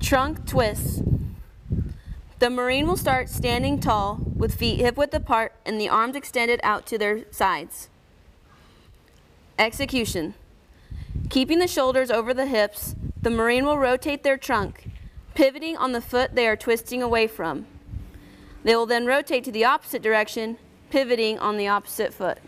Trunk twists. The Marine will start standing tall with feet hip width apart and the arms extended out to their sides. Execution. Keeping the shoulders over the hips, the Marine will rotate their trunk, pivoting on the foot they are twisting away from. They will then rotate to the opposite direction, pivoting on the opposite foot.